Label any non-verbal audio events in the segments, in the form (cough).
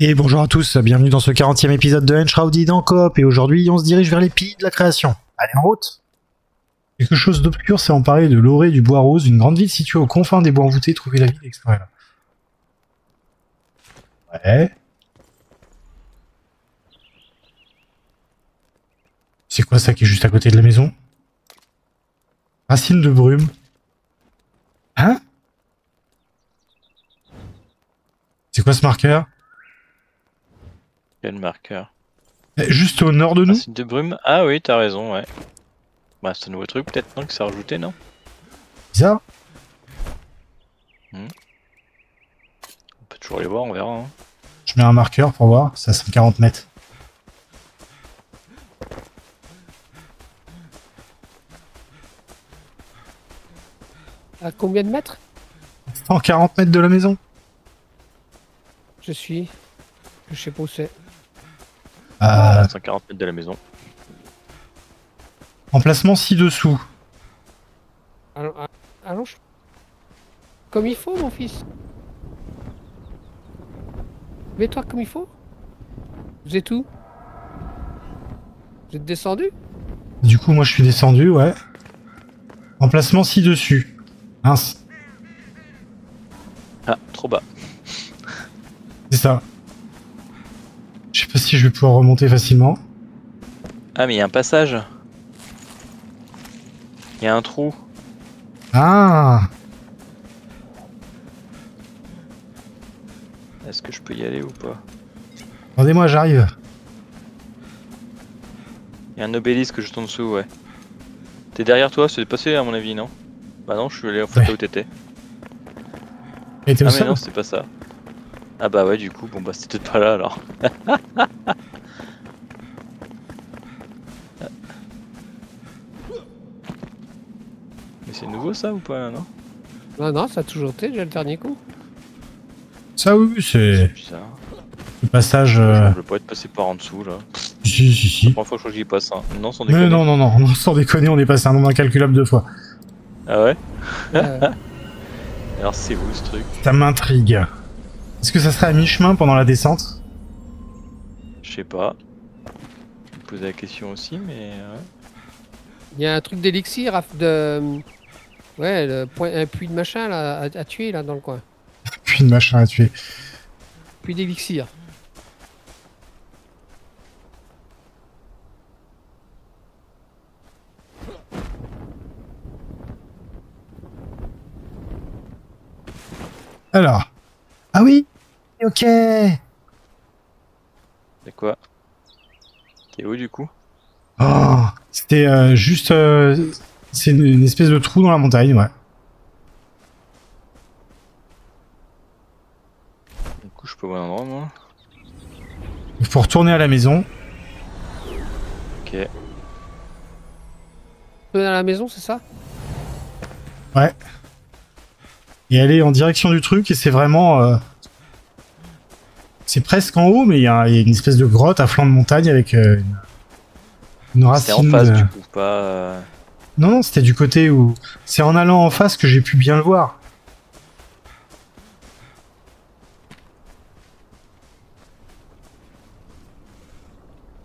Et bonjour à tous, bienvenue dans ce 40e épisode de Enshrouded en coop, et aujourd'hui on se dirige vers les pays de la création. Allez en route Quelque chose d'obscur s'est emparé de l'orée du Bois Rose, une grande ville située aux confins des bois envoûtés, trouvez la ville explorez-la. Ouais. C'est quoi ça qui est juste à côté de la maison? Racine de brume. Hein? C'est quoi ce marqueur? Quel marqueur Eh, Juste au nord de nous de brume Ah oui, t'as raison, ouais. Bah, c'est un nouveau truc peut-être, non, que ça a rajouté, non Bizarre. On peut toujours les voir, on verra. Hein. Je mets un marqueur pour voir, c'est à 140 mètres. À combien de mètres? 140 mètres de la maison Je suis. Je sais pas où c'est. Euh, À 140 mètres de la maison. Emplacement ci-dessous. Allons, allons- allonge. Comme il faut, mon fils. Mets-toi comme il faut. Vous êtes où? Vous êtes descendu? Du coup, moi je suis descendu, ouais. Emplacement ci-dessus. Mince, Ah, trop bas. c'est ça. Si je vais pouvoir remonter facilement. Ah, mais il y a un passage. Il y a un trou. Ah Est-ce que je peux y aller ou pas? Attendez-moi, j'arrive. Il y a un obélisque juste en dessous, ouais. T'es derrière toi, c'est passé à mon avis, non? Bah non, je suis allé en fait Ouais. là où t'étais. Ah mais non, c'était pas ça. Ah bah ouais, du coup, bon bah c'était peut-être pas là alors. (laughs) Mais c'est nouveau ça ou pas, non? Non, non, ça a toujours été, j'ai le dernier coup. Ça, oui, oui, c'est bizarre. le passage. euh, Je veux pas être passé par en dessous là. Si, si, si. Première fois que j'y passe, hein. Non, sans Mais déconner. non, non, non, non, sans déconner, on est passé un nombre incalculable de fois. Ah ouais? Euh, (laughs) Alors c'est où ce truc? Ça m'intrigue. Est-ce que ça serait à mi-chemin pendant la descente? Je sais pas. Je me posais la question aussi, mais. ouais. Il y a un truc d'élixir, à- de. Ouais, le point, un puits de machin là, à, à tuer là dans le coin. Puis de machin à tuer. Puits d'élixir. Alors. Ah oui Ok C'est quoi? T'es où du coup? Oh, C'était euh, juste... euh, c'est une, une espèce de trou dans la montagne, ouais. Du coup, je peux voir un endroit moi? Il faut retourner à la maison. Ok. Dans la maison, c'est ça? Ouais. Et aller en direction du truc, et c'est vraiment... euh, c'est presque en haut, mais il y, a il y a une espèce de grotte à flanc de montagne avec euh, une, une C'était en racine... face de- du coup, pas. euh, Non, non, c'était du côté où... C'est en allant en face que j'ai pu bien le voir.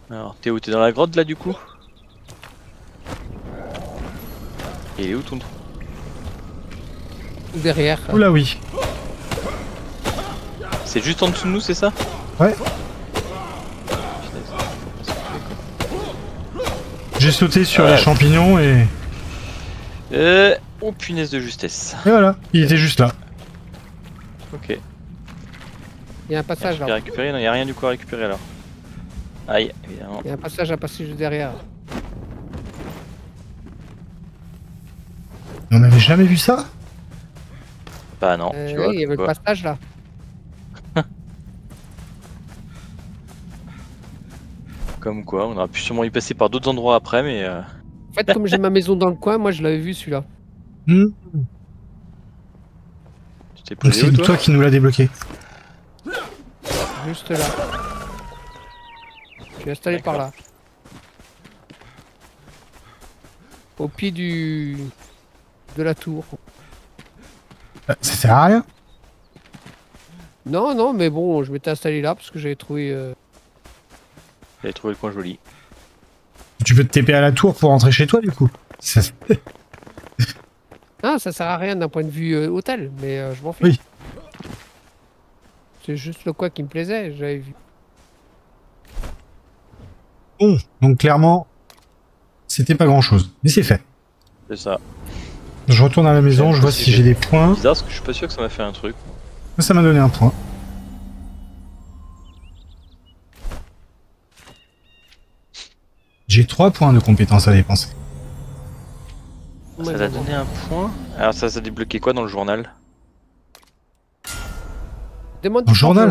Alors, t'es où? T'es dans la grotte là du coup? Et il est où ton trou? Derrière. Oula oui. C'est juste en dessous de nous, c'est ça Ouais. J'ai sauté sur Ouais. les champignons et... Euh. Oh punaise de justesse. Et voilà, il était juste là. Ok. Il y a un passage Je vais là. récupérer, non, y a rien du coup à récupérer alors. Aïe, évidemment. Il y a un passage à passer juste derrière. On n'avait jamais vu ça? Bah non, Euh, tu oui, vois. il y avait le passage là. Comme quoi, on aurait pu sûrement y passer par d'autres endroits après, mais. euh, En fait, comme j'ai ma maison dans le coin, moi je l'avais vu celui-là. Hmm Tu t'es Donc posé c'est toi toi qui nous l'a débloqué. Juste là. Je suis installé par là. Au pied du. de la tour. Bah, Ça sert à rien. Non, non, mais bon, je m'étais installé là parce que j'avais trouvé. euh, J'avais trouvé le coin joli. Tu peux te TP à la tour pour rentrer chez toi, du coup. Ça- Ah, ça sert à rien d'un point de vue euh, hôtel, mais euh, je m'en fiche. Oui. C'est juste le coin qui me plaisait, j'avais vu. Bon, donc clairement, c'était pas grand-chose. Mais c'est fait. C'est ça. Je retourne à la maison, je vois si j'ai des points. Bizarre parce que je suis pas sûr que ça m'a fait un truc. Ça m'a donné un point. J'ai trois points de compétences à dépenser. Ça t'a donné un point Alors ça, ça a débloqué quoi dans le journal Demande Dans journal.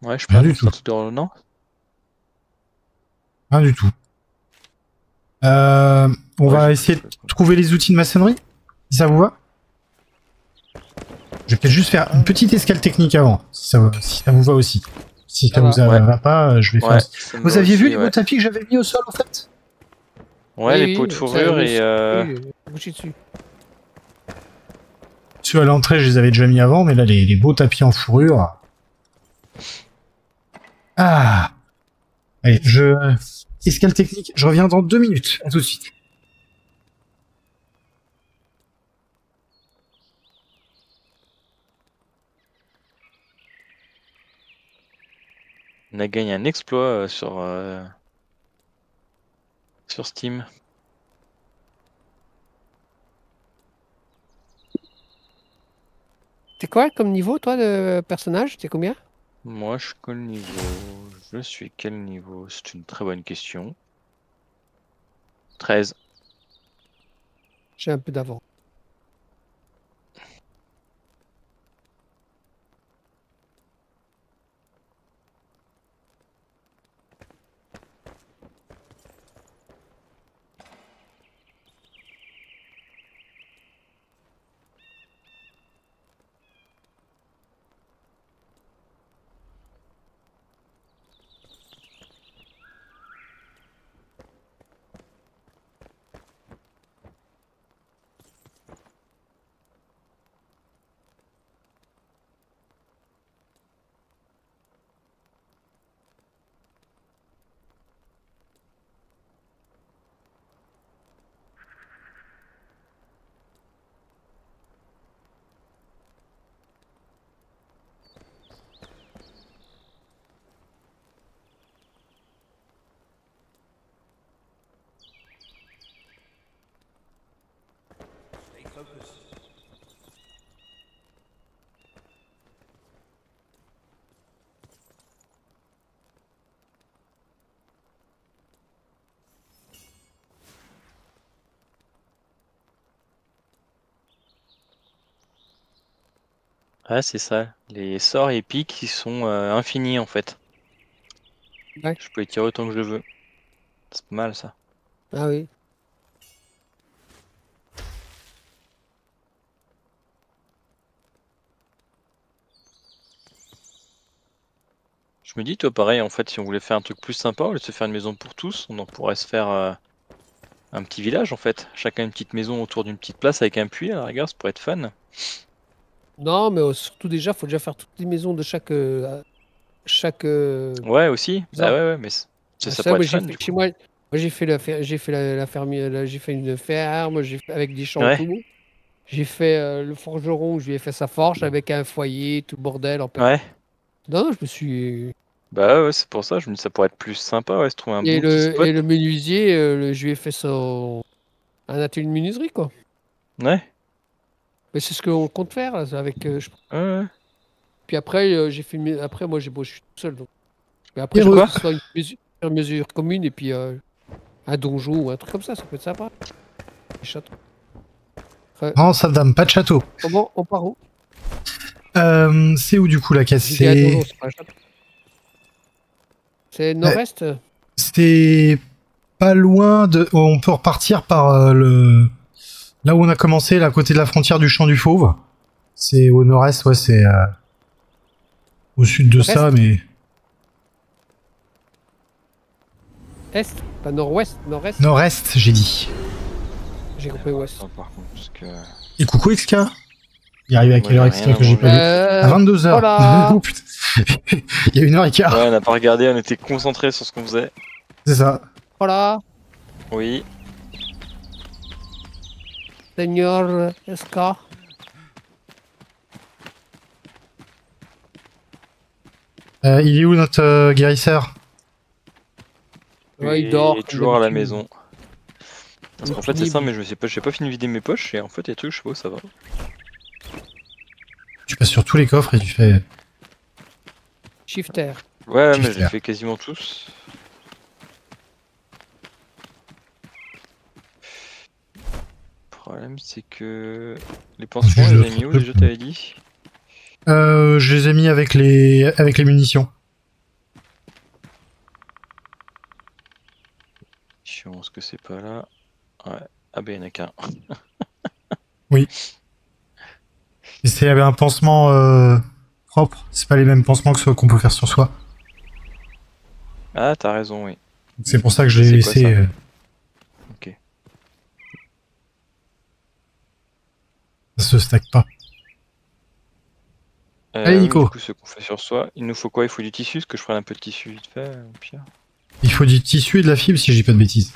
Ouais, je Rien peux du tout. De... Non Rien du tout. Euh, on Ouais, va essayer de trouver les outils de maçonnerie. Si ça vous va Je vais peut-être juste faire une petite escale technique avant, si ça, vous- si ça vous va aussi. Si ça vous Ouais. va pas, euh, je vais faire. Ouais. Vous aviez vu les ouais. beaux tapis que j'avais mis au sol en fait Ouais, Oui, les oui, pots de fourrure et. Euh... oui, dessus. Ceux à l'entrée, je les avais déjà mis avant, mais là, les, les beaux tapis en fourrure. Ah Allez, je. Escale technique, je reviens dans deux minutes. À tout de suite. On a gagné un exploit euh, sur. euh, Sur Steam. T'es quoi comme niveau, toi, de personnage? T'es combien? Moi, je suis quel niveau? Je suis quel niveau? C'est une très bonne question. 13. J'ai un peu d'avant. Ah, c'est ça. Les sorts épiques, ils sont euh, infinis en fait. Ouais. Je peux les tirer autant que je veux. C'est pas mal ça. Ah oui. Je me dis, toi, pareil, en fait, si on voulait faire un truc plus sympa, au lieu de se faire une maison pour tous, on en pourrait se faire euh, un petit village en fait. Chacun une petite maison autour d'une petite place avec un puits, à la rigueur, ça pourrait être fun. Non, mais euh, surtout déjà, faut déjà faire toutes les maisons de chaque. euh, chaque. euh, Ouais, aussi. Ça. Ah ouais, ouais, mais c- ça, ça ça, pourrait moi, être j'ai fun. fait du chez coup. moi. Moi, j'ai fait la, j'ai fait la, la ferme, j'ai fait une ferme, j'ai avec des champs Ouais. J'ai fait euh, le forgeron, je lui ai fait sa forge avec un foyer, tout bordel en Ouais, Non, non, je me suis. bah ouais, c'est pour ça, je me dis, ça pourrait être plus sympa, ouais, se trouver un Et bon le, spot. et le menuisier, euh, le- je lui ai fait son. un atelier de menuiserie, quoi. Ouais, Mais c'est ce qu'on compte faire, là, avec. euh, je- ouais. Puis après, euh, j'ai fait. Après, moi, j'ai bon, je suis tout seul. Donc... Mais après, Et je pense que ce soit une mesure, une mesure commune et puis euh, un donjon ou un truc comme ça, ça peut être sympa. Des châteaux. Non, ça dame, pas de château. Comment on part où? Euh, c'est où du coup la caisse? C'est c'est nord-est? Euh, c'est pas loin de. On peut repartir par euh, le là où on a commencé, là, à côté de la frontière du champ du Fauve. C'est au nord-est, ouais, c'est euh, au sud de ça, mais Est Pas nord-ouest Nord-est? Nord-est, j'ai dit. J'ai compris ouest. Que... Et coucou XK. Il arrive à Moi, quelle heure rien que j'ai à pas vu Euh, À 22h. voilà. oh (laughs) putain. (laughs) Il y a une heure et quart. Ouais, on n'a pas regardé, on était concentrés sur ce qu'on faisait. C'est ça. voilà, Oui. Seigneur Esca. Euh, il est où notre euh, guérisseur? Ouais, il dort. est comme toujours à la maison. Parce Il qu'en fait, c'est ça, mais je sais pas, j'ai pas fini de vider mes poches et en fait, il y a des trucs, je sais pas où ça va. Tu passes sur tous les coffres et tu fais. Shifter. Ouais, Juste mais je les faire. fais quasiment tous. Problème, c'est que les pansements, Juste les le avez mis où déjà, t'avais dit? Euh, je les ai mis avec les avec les munitions. Chiant, est-ce que c'est pas là Ouais. Ah ben, il y en a qu'un. (laughs) Et c'est un pansement euh, propre. C'est pas les mêmes pansements que ceux qu'on peut faire sur soi. Ah, t'as raison, oui. C'est pour ça que je l'ai laissé. ça euh, Ok. Ça se stack pas. Euh, Allez, Nico. Du coup, ce qu'on fait sur soi, il nous faut quoi? Il faut du tissu? Est-ce que je prenne un peu de tissu vite fait, au pire Il faut du tissu et de la fibre si je dis pas de bêtises.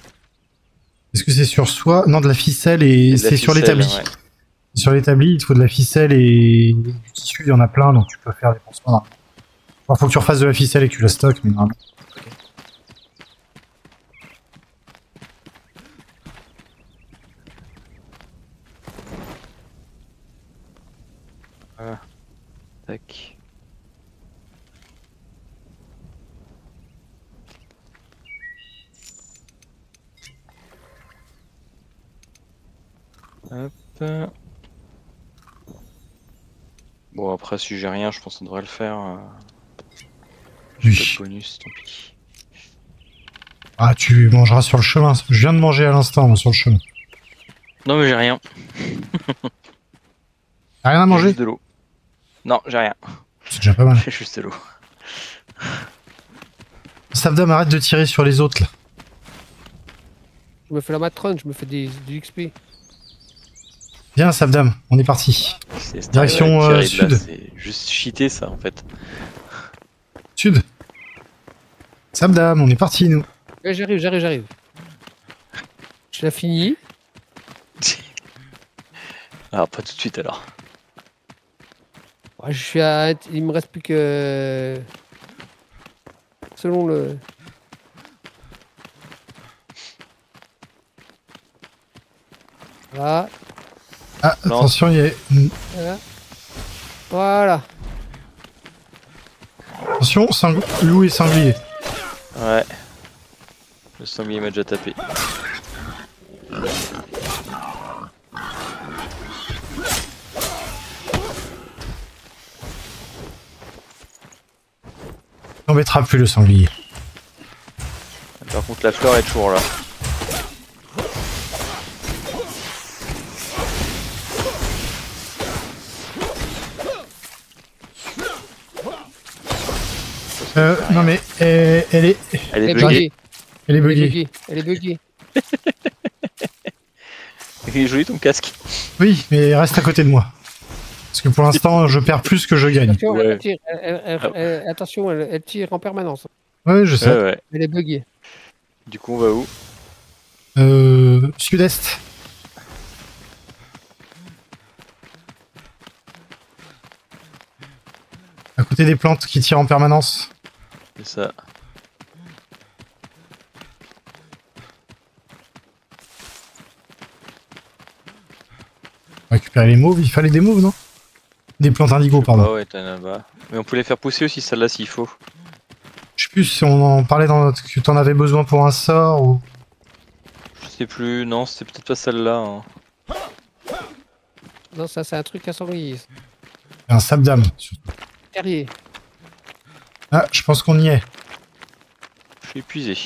Est-ce que c'est sur soi? Non, de la ficelle et, c'est sur l'établi. ouais. Sur l'établi, il te faut de la ficelle et du tissu, il y en a plein, donc tu peux faire des pansements. Bon, faut que tu refasses de la ficelle et que tu la stockes, mais normalement. Hop. Bon après si j'ai rien je pense qu'on devrait le faire. euh. J'ai Oui. pas de bonus, tant pis. Ah, tu mangeras sur le chemin. Je viens de manger à l'instant, moi, sur le chemin. Non mais j'ai rien. T'as rien à manger juste de l'eau. Non j'ai rien. C'est déjà pas mal. J'ai (laughs) juste de l'eau. Savdam, arrête de tirer sur les autres, là. Je me fais la matrone, je me fais des, du XP. Viens, Savdam, on est parti. Direction, euh, sud. C'est juste cheaté ça en fait. Sud. Savdam, on est parti, nous. Ouais, j'arrive, j'arrive, j'arrive. Je l'ai fini. (laughs) Alors pas tout de suite alors. Ouais, je suis à... Il me reste plus que... Selon le... Voilà. Ah, Non. attention, il y a... Voilà. Voilà. Attention, sang... loup et sanglier. Ouais. Le sanglier m'a déjà tapé. T'embêtera plus le sanglier. Par contre la fleur est toujours là. Euh, non mais, euh, elle est... Elle Elle est buggée. Elle est Elle est buggée. Elle est buggée. (laughs) Il est joli ton casque. Oui, mais reste à côté de moi. Parce que pour l'instant, je perds plus que je gagne. Attention, Ouais. elle tire, elle- elle- elle- Ah. elle- attention, elle, elle tire en permanence. Ouais, je sais. Ouais ouais. Elle est buggée. Du coup on va où? Euh, sud-est. À côté des plantes qui tirent en permanence. Ça. Récupérer les mauves, il fallait des mauves, non? Des plantes indigo, pardon. Ah ouais t'en as bas. Mais on peut les faire pousser aussi celle-là s'il faut. Je sais plus si on en parlait dans notre... que t'en avais besoin pour un sort ou... Je sais plus, non c'était peut-être pas celle-là. hein. Non, ça, c'est un truc à sanglier. Un sabdam. Terrier. Ah, je pense qu'on y est. Je suis épuisé.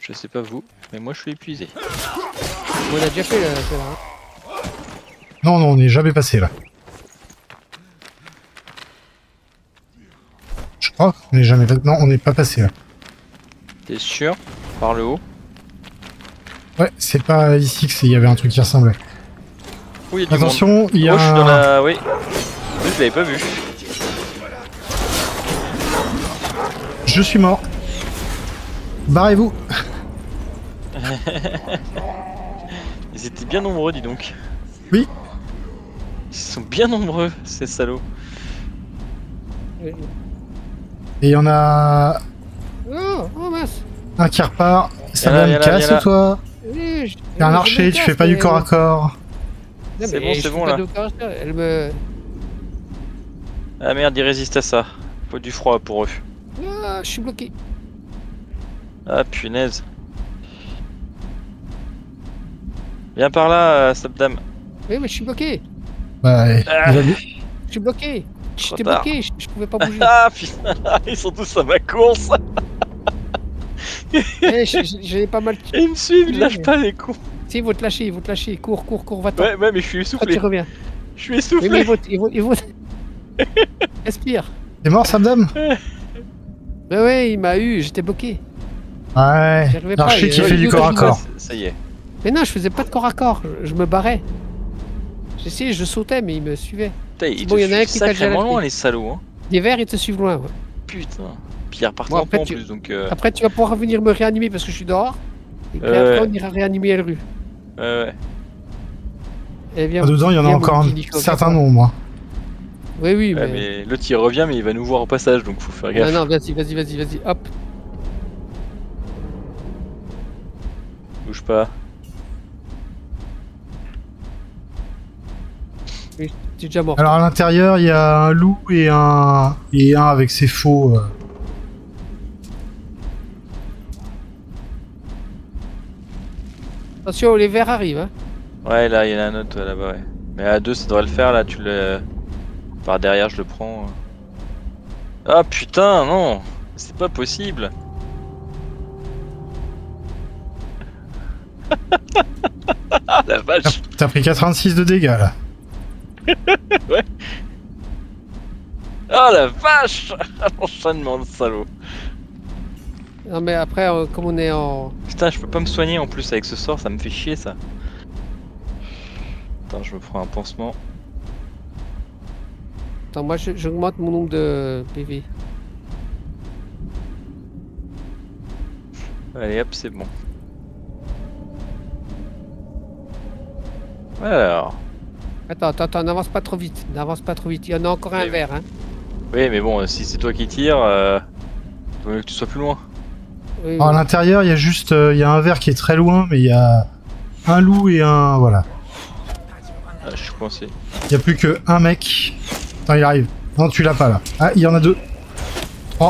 Je sais pas vous, mais moi je suis épuisé. On a déjà fait là. celle-là, hein. Non, non, on n'est jamais passé là. Je crois qu'on n'est jamais... Non, on n'est pas passé là. T'es sûr? Par le haut? Ouais, c'est pas ici que c'est- il y avait un truc qui ressemblait. Il y a. Attention, il y a Oh, je suis dans la... Oui, Je l'avais pas vu. Je suis mort. Barrez-vous. (laughs) Ils étaient bien nombreux, dis donc. Oui. Ils sont bien nombreux, ces salauds. Et il y en a Oh, oh mince. un qui repart. Ça va, là. casse-toi. Oui, je- T'es un archer, me tu casse, fais pas du corps à corps. Non, C'est bon, c'est bon, là. corps corps, me. Ah merde, ils résistent à ça. Faut du froid pour eux. Ah, je suis bloqué. Ah punaise. Viens par là, euh, Sabdam. Oui, mais je suis bloqué. Bah, il Ah. Je suis bloqué. J'étais bloqué, je, je pouvais pas (laughs) bouger. Ah putain, ils sont tous à ma course. (laughs) Eh, je- je- J'ai pas mal. Et ils me suivent, ils lâchent pas les cons. Si, ils vont te lâcher, ils vont te lâcher. Cours, cours, cours, va-t'en. Ouais, ouais, mais je suis Ah, essoufflé. tu reviens. Je suis Oui, essoufflé. mais ils vont. Ils vont, ils vont... (laughs) Respire. T'es mort, Sabdam Mais ouais, il m'a eu, j'étais bloqué. Ouais. J'y arrivais pas, L'archer et- qui ouais, fait il du corps à corps. Ça y est. Mais non, je faisais pas de corps à corps. Je, je me barrais. J'essayais, je sautais, mais ils me suivaient. Putain, ils bon, te y en a un qui sacrément loin, les salauds. Hein. Les verts, ils te suivent loin. ouais. Putain. Puis ils repartent Bon, en tu- plus, donc... Euh... Après, tu vas pouvoir venir me réanimer parce que je suis dehors. Et puis Ouais. après, on ira réanimer elle rue. ouais, ouais. Et viens, Ah, dedans, il y en a encore un certain nombre. Oui, oui, Ouais, mais. mais l'autre il revient, mais il va nous voir au passage, donc faut faire gaffe. Non, non, vas-y, vas-y, vas-y, vas-y. Hop. Bouge pas. T'es déjà mort. Alors à l'intérieur, il y a un loup et un et un avec ses faux. euh. Attention, les verts arrivent. Hein. Ouais, là, il y en a un autre là-bas, ouais. Mais à deux, ça devrait le faire, là, tu le... Par derrière, je le prends. Ah, putain, non C'est pas possible (laughs) (laughs) Ah, la vache T'as pris 86 de dégâts là. Ah, la vache L'enchaînement de salaud Non, mais après, euh, comme on est en. Putain, je peux pas me soigner en plus avec ce sort, ça me fait chier, ça. Attends, je me prends un pansement. Attends, moi, je- j'augmente mon nombre de PV. Allez, hop, c'est bon. Alors... Attends, attends, attends, n'avance pas trop vite. N'avance pas trop vite. Il y en a encore un Oui. vert. Hein. Oui, mais bon, si c'est toi qui tires, euh... vaut mieux que tu sois plus loin. Oui, Alors à l'intérieur, il y a juste euh, il y a un verre qui est très loin, mais il y a un loup et un voilà. Ah, je suis coincé. Il y a plus que un mec. Attends, il arrive. Non, tu l'as pas là. Ah, il y en a deux.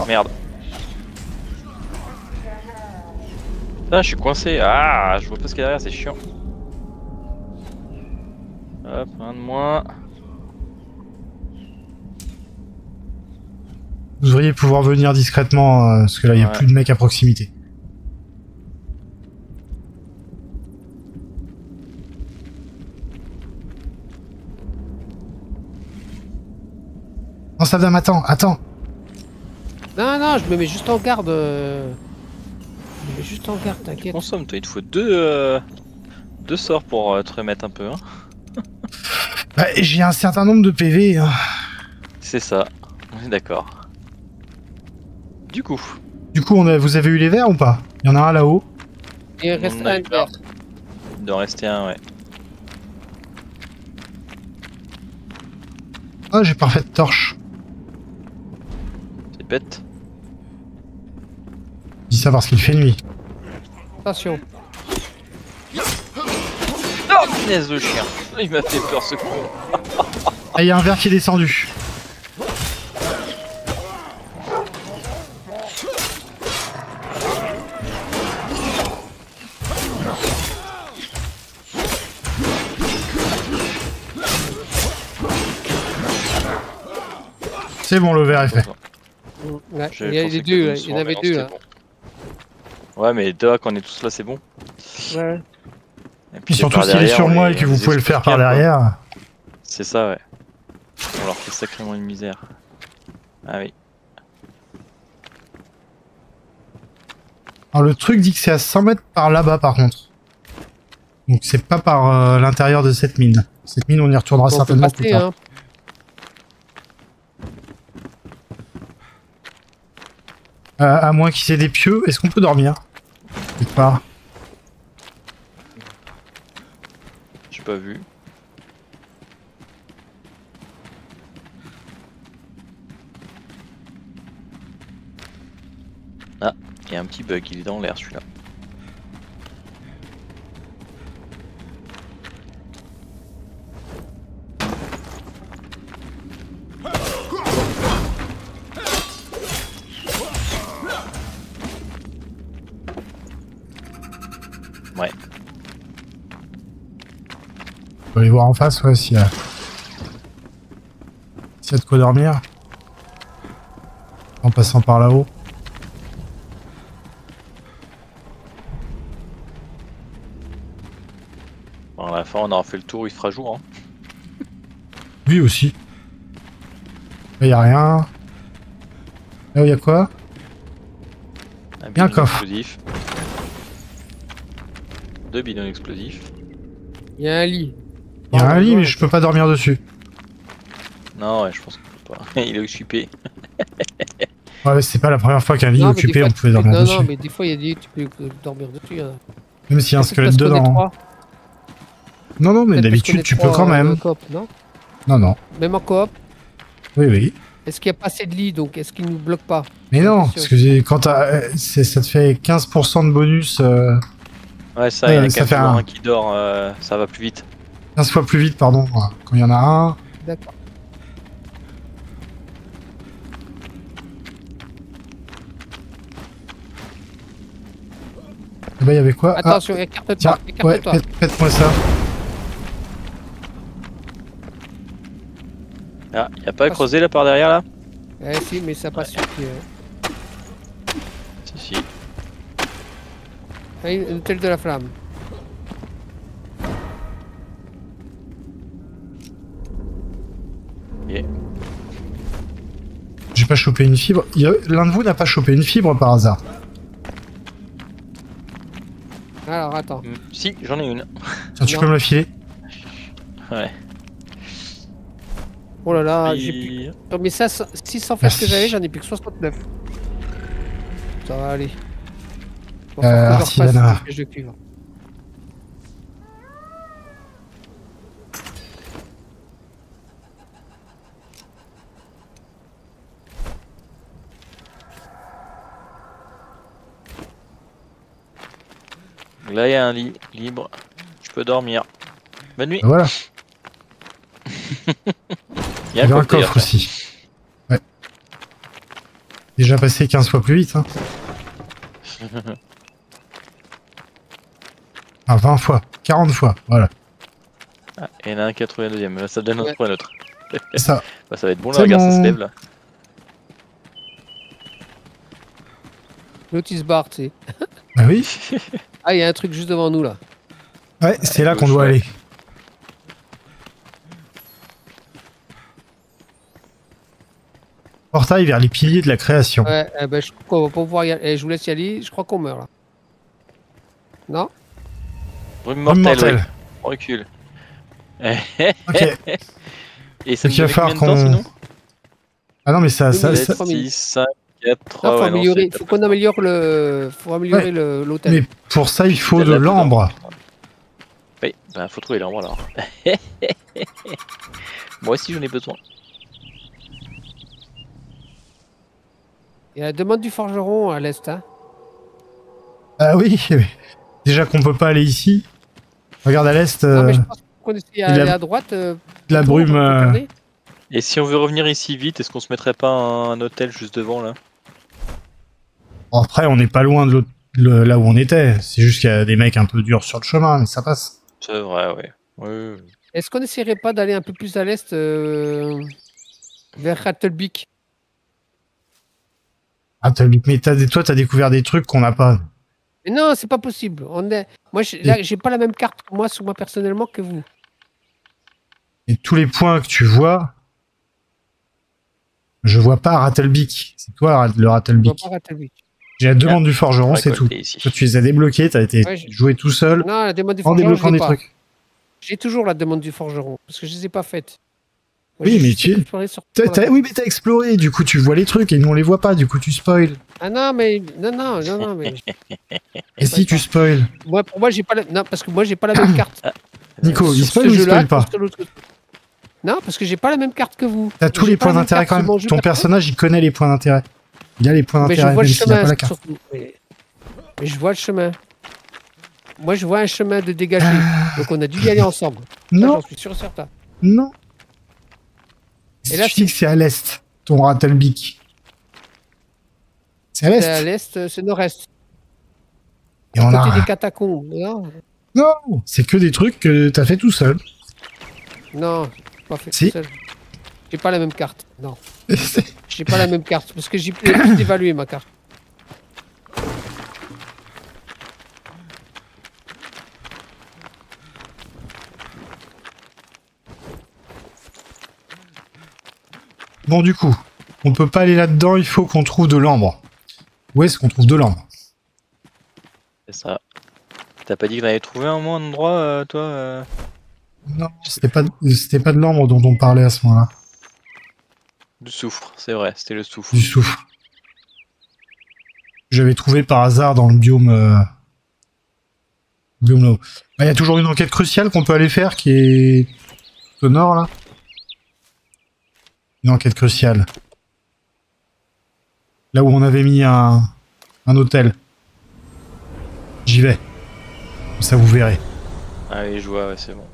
Merde. Ah, je suis coincé. Ah, je vois pas ce qu'il y a derrière, c'est chiant. Hop, un de moins. Vous devriez pouvoir venir discrètement euh, parce que là, il y a Ouais. plus de mecs à proximité. Non, Sabdam, attends, attends. Non, non, je me mets juste en garde. euh. Je me mets juste en garde, t'inquiète. Consomme, toi, il te faut deux, euh, deux sorts pour euh, te remettre un peu. Hein. (laughs) Bah, J'ai un certain nombre de PV. hein. C'est ça. On est d'accord. Du coup, Du coup, on a, vous avez eu les verres ou pas? Il y en a un là-haut. Il reste un vert. il doit en rester un, ouais. Ah, j'ai parfaite torche. Je dis ça parce qu'il fait nuit. Attention. Oh, punaise de chien. Il m'a fait peur ce con. Ah, il y a un verre qui est descendu. C'est bon, le verre est fait. Ouais, il y a pensé les deux, il y en avait deux là. bon. Ouais, mais là, quand on est tous là, c'est bon. Ouais. Et Puis surtout s'il est sur moi et que vous pouvez le faire par derrière. C'est ça, ouais. On leur fait sacrément une misère. Ah oui. Alors le truc dit que c'est à 100 mètres par là-bas par contre. Donc c'est pas par euh, l'intérieur de cette mine. Cette mine, on y retournera On certainement plus tard. hein. Euh, à moins qu'il y ait des pieux, est-ce qu'on peut dormir Quelque part. J'ai pas vu. Ah, il y a un petit bug, il est dans l'air celui-là. Voir en face, ouais, s'il y a... S'il y a de quoi dormir. En passant par là-haut. Bon, à la fin on aura fait le tour, il fera jour. Hein. Oui, aussi. Là, y a rien. Là où y a quoi? Un Il y a un bidon coffre. explosif. Deux bidons explosifs. Il y a un lit. Il y a un lit, ouais. mais je peux pas dormir dessus. Non, ouais, je pense qu'on peut pas. (laughs) il est occupé. Ouais, c'est pas la première fois qu'un lit Non, mais occupé, fois, on tu pouvait peux- dormir non, dessus. Non, mais des fois, il y a des tu peux dormir dessus. hein. Même s'il y a un squelette est dedans. trois Non, non, mais d'habitude, est tu peux quand en même. coop, non? Non, non. Même en coop? Oui, oui. Est-ce qu'il n'y a pas assez de lits, donc est-ce qu'il nous bloque pas? Mais non, parce que quand t'as- euh, ça te fait 15% de bonus, euh, Ouais, ça, il y a ça fait un. un qui dort, euh, ça va plus vite. 15 fois plus vite, pardon, voilà, quand il y en a un. D'accord. Eh ben, il y avait quoi? Ah, Attention, écarte-toi. Tiens, ouais, faites-moi ça. Ah, y a pas à creuser là par derrière là? Eh si, mais ça passe sur pied. hein. Si, si. Ah, Une telle de la flamme. Pas chopé une fibre. L'un de vous n'a pas chopé une fibre par hasard. Alors, attends. Hmm, Si, j'en ai une. Tiens, tu Non. peux me la filer Ouais. Oh là là, j'ai plus... Non, mais ça, 600 flèches que j'avais, j'en ai plus que 69. Ça va aller. Bon, Euh, flèches de cuivre. Là, il y a un lit libre. Je peux dormir. Bonne nuit. Voilà. (laughs) Il y Il a un un coffre aussi. Ouais. Déjà passé 15 fois plus vite. Hein. (laughs) Ah, 20 fois. 40 fois. Voilà. Ah, et il y en a un qui a trouvé un deuxième. Là, ça donne un Ouais. pour un autre. Ça. (laughs) Bah, ça va être bon là, regarde, ça bon. se lève là. Notice bar, tu sais. Bah oui. Ah, il y a un truc juste devant nous là. Ouais, c'est là qu'on doit ouais. aller. Portail vers les piliers de la création. Ouais, eh ben, je crois qu'on va pas pouvoir y aller. Eh, je vous laisse y aller, je crois qu'on meurt là. Non? Brume mortelle, mortel. ouais. On recule. (laughs) Ok. Et ça Donc, nous il va falloir qu'on- Ah non, mais ça. ça, Oui, ça- 7, trois minutes. 6, 5, 4, 3, Non, faut ouais, améliorer, faut qu'on améliore le, faut améliorer Ouais. l'hôtel. Mais pour ça, il faut de l'ambre. Oui, bah faut trouver l'ambre alors. (laughs) Moi aussi j'en ai besoin. Il y a la demande du forgeron à l'est. Hein. Ah oui. (laughs) Déjà qu'on peut pas aller ici. Regarde à l'est, Non, euh, mais je pense qu'on essaie il a- d'aller à droite. euh, de la brume. euh. Et si on veut revenir ici vite, est-ce qu'on se mettrait pas un, un hôtel juste devant là? Après, on n'est pas loin de l'autre- le- là où on était. C'est juste qu'il y a des mecs un peu durs sur le chemin, mais ça passe. C'est vrai, ouais. Ouais, ouais. Est-ce qu'on essaierait pas d'aller un peu plus à l'est euh, vers Rattlebeak t'as- mais des- toi, t'as découvert des trucs qu'on n'a pas. Mais non, c'est pas possible. On est... Moi, j'ai là, j'ai pas la même carte moi, sur moi personnellement, que vous. Et tous les points que tu vois, je vois pas Rattlebeak. C'est toi le Je vois Rattlebeak. pas Rattlebeak. J'ai la demande du forgeron, c'est tout. Toi, tu les as débloqués, t'as été Ouais, joué tout seul Non, la demande du en débloquant des pas. trucs. J'ai toujours la demande du forgeron, parce que je les ai pas faites. Moi, Oui, mais tu- oui, mais t'as exploré, du coup tu vois les trucs et nous on les voit pas, du coup tu spoil. Ah non, mais non, non, non, non, mais (laughs) Et si tu spoil moi, pour moi, j'ai pas la... non, parce que moi, j'ai pas la même carte. Nico, il spoil ou il spoil pas. Non, parce que j'ai pas la même carte que vous. T'as tous les points d'intérêt quand même. Ton perso. personnage il connaît les points d'intérêt. Il a les points Mais je d'intérêt la carte. surtout. Mais... mais je vois le chemin. Moi, je vois un chemin de dégagé. Donc, on a dû y aller ensemble. Ah. Non, J'en suis sûr et certain. non. Et là, là, que c'est à l'est, ton Rattlebeak. C'est à C'est à l'est. l'est, euh, c'est nord-est. Et on Côté a. des catacombes. Non, Non, c'est que des trucs que t'as fait tout seul. non, pas fait Si. tout seul. J'ai pas la même carte. Non, (laughs) j'ai pas la même carte parce que j'ai plus évalué ma carte. bon, du coup, on peut pas aller là-dedans, il faut qu'on trouve de l'ambre. Où est-ce qu'on trouve de l'ambre? C'est ça. T'as pas dit qu'on avait trouvé un moment, un endroit, euh, toi euh? Non, c'était pas, c'était pas de l'ambre dont on parlait à ce moment-là. Du soufre, c'est vrai, c'était le soufre. Du soufre. J'avais trouvé par hasard dans le biome. euh, biome là-haut. Bah, Il y a toujours une enquête cruciale qu'on peut aller faire qui est au nord là. Une enquête cruciale. Là où on avait mis un, un hôtel. J'y vais. Comme Ça vous verrez. Ah oui, je vois, ouais, c'est bon. «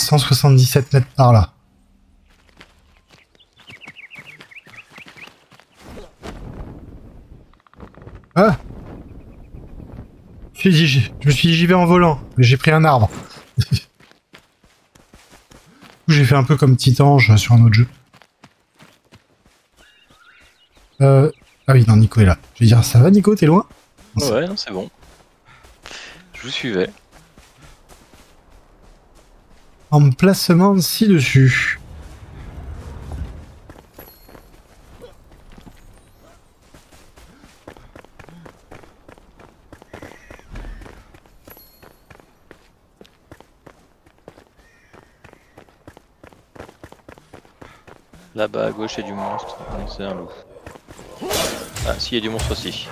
177 mètres par là. Ah Je me suis dit, j'y- vais en volant, mais j'ai pris un arbre. (laughs) J'ai fait un peu comme Petit Ange sur un autre jeu. Euh... Ah oui, non, Nico est là. Je vais dire, ça va Nico, t'es loin? Ouais, c'est bon. Je vous suivais. Emplacement ci-dessus. Là-bas à gauche, il y a du monstre. C'est un loup. Ah, si, il y a du monstre aussi.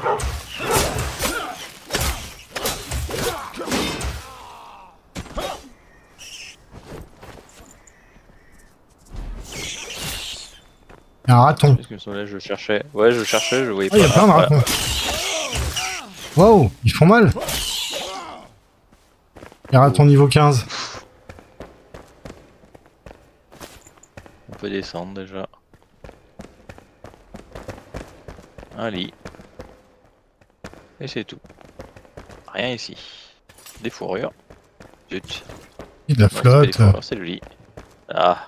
Il y a un raton. Semblait Je cherchais. Ouais, je cherchais, je voyais Oh, il y a pas. plein de Ah, voilà. ratons. Wow, ils font mal. Il y a raton niveau 15. On peut descendre déjà. Un lit. Et c'est tout. Rien ici. Des fourrures. Zut. Et de la pas flotte. C'est le lit. Ah,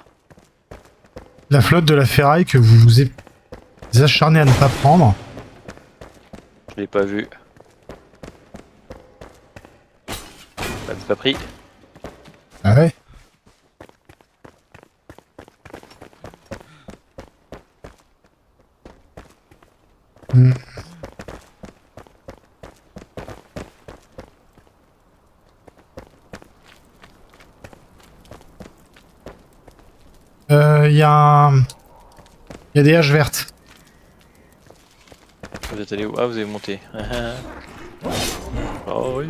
La flotte de la ferraille que vous vous êtes acharné à ne pas prendre. je l'ai pas vu. Bah, pas pris. Ah ouais Hmm. Euh, Il y a un... Des haches vertes. Vous êtes allé où? Ah, vous avez monté. oh (laughs) oui.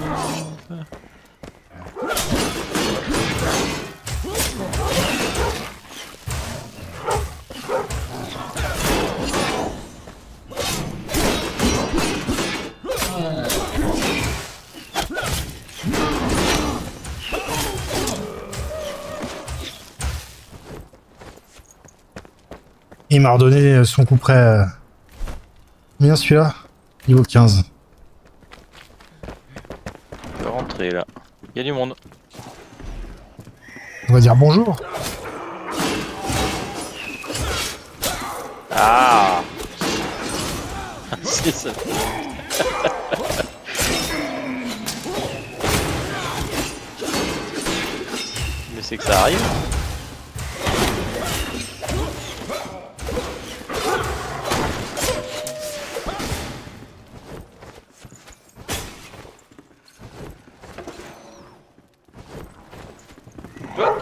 Il m'a redonné son coup près. euh. Combien celui-là Niveau 15. Je vais rentrer là. Il y a du monde. On va dire bonjour. Ah (laughs) C'est ça. (laughs) Mais c'est que ça arrive.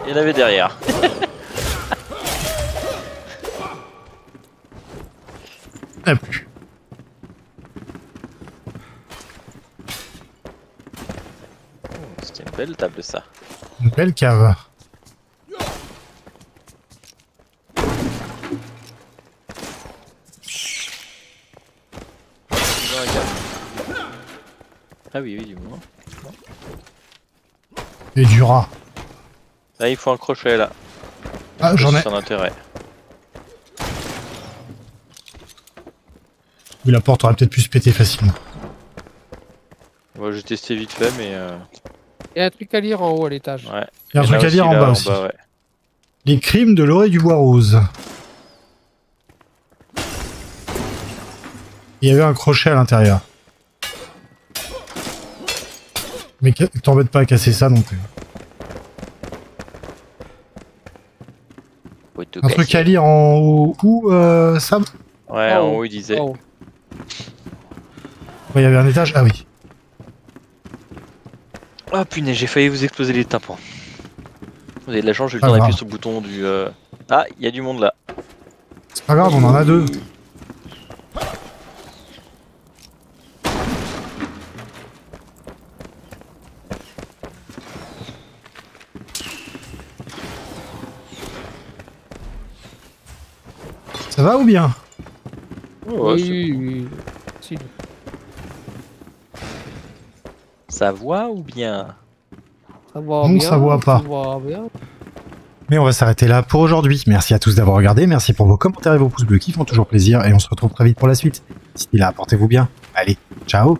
Il y en avait derrière. Ah, plus. C'était une belle table ça. Une belle cave. Ah oui, oui, du moins. Et du rat. Là, il faut un crochet là. Ah, j'en ai. C'est intérêt. Oui, la porte aurait peut-être pu se péter facilement. Moi, j'ai testé vite fait, mais. Euh... Il y a un truc à lire en haut à l'étage. Ouais. Il y a un Et truc à dire en là, bas aussi. ouais. Les crimes de l'oreille du bois rose. Il y avait un crochet à l'intérieur. Mais t'embête pas à casser ça non plus. Un truc à lire en haut. Où, euh, Sam Ouais, Oh. en haut, il disait. Oh. Ouais, Il y avait un étage. Ah oui. Ah punaise, j'ai failli vous exploser les tympans. Vous avez de la chance, j'ai eu le temps d'appuyer sur le bouton du. euh, Ah, il y a du monde là. C'est pas grave, on en a deux. Ouais, oui, oui, oui. Si. Ça voit ou bien? Ça va Non, bien. ça voit pas. Ça va bien. Mais on va s'arrêter là pour aujourd'hui. Merci à tous d'avoir regardé, merci pour vos commentaires et vos pouces bleus qui font toujours plaisir et on se retrouve très vite pour la suite. D'ici là, portez-vous bien. Allez, ciao